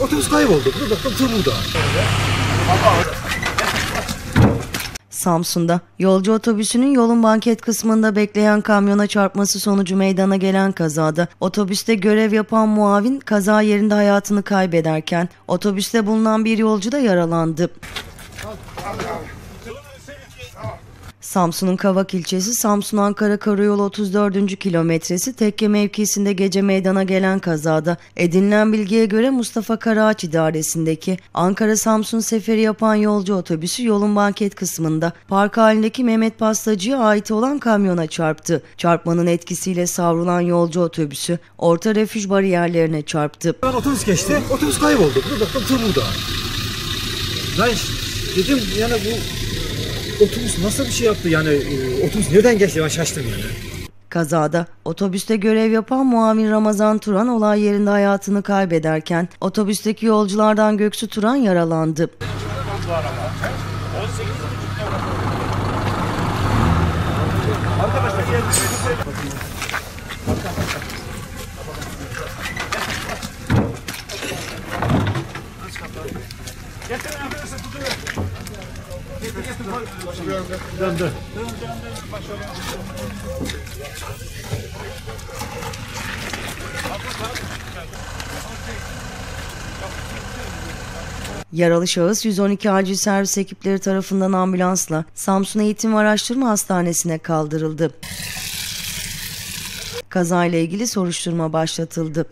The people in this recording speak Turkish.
Otobüs kayboldu. Bir baktım tır burada. Samsun'da yolcu otobüsünün yolun banket kısmında bekleyen kamyona çarpması sonucu meydana gelen kazada otobüste görev yapan muavin kaza yerinde hayatını kaybederken otobüste bulunan bir yolcu da yaralandı. Samsun'un Kavak ilçesi Samsun-Ankara Karayolu 34. kilometresi tekke mevkisinde gece meydana gelen kazada edinilen bilgiye göre Mustafa Karaağaç idaresindeki Ankara-Samsun seferi yapan yolcu otobüsü yolun banket kısmında park halindeki Mehmet Pastacı'ya ait olan kamyona çarptı. Çarpmanın etkisiyle savrulan yolcu otobüsü orta refüj bariyerlerine çarptı. Ben otobüs geçti. Otobüs kayboldu. Tır burada. Ben dedim yani bu otobüs nasıl bir şey yaptı yani e, otobüs nereden geçti ben şaştım yani. Kazada otobüste görev yapan muavin Ramazan Turan olay yerinde hayatını kaybederken otobüsteki yolculardan Göksu Turan yaralandı. Yaralı şahıs 112 acil servis ekipleri tarafından ambulansla Samsun Eğitim ve Araştırma Hastanesi'ne kaldırıldı. Kazayla ilgili soruşturma başlatıldı.